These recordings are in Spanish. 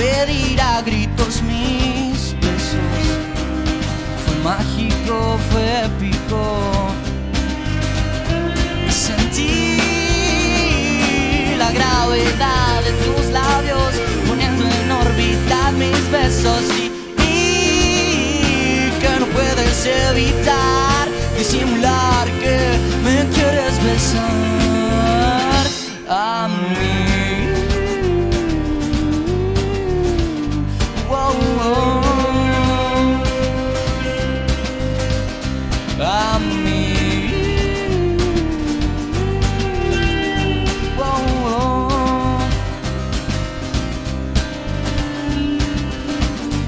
per a gritar.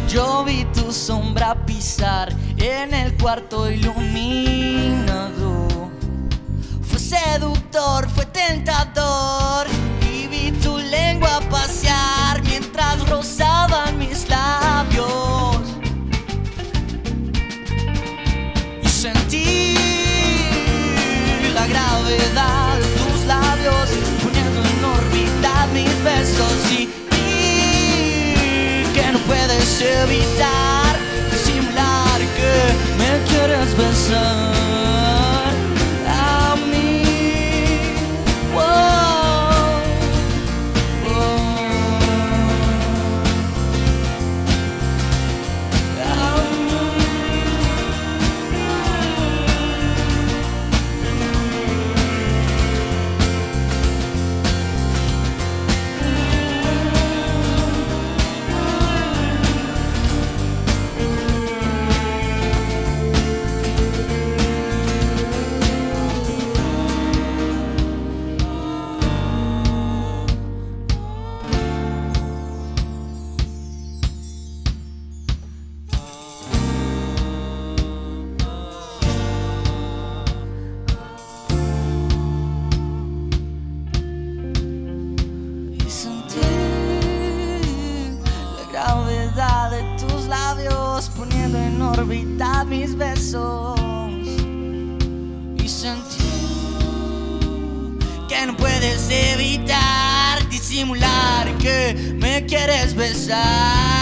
Yo vi tu sombra pisar en el cuarto iluminado. Fue seductor, fue tentador. evitar, simular que me quieres besar. olvidar mis besos y sentir que no puedes evitar disimular que me quieres besar.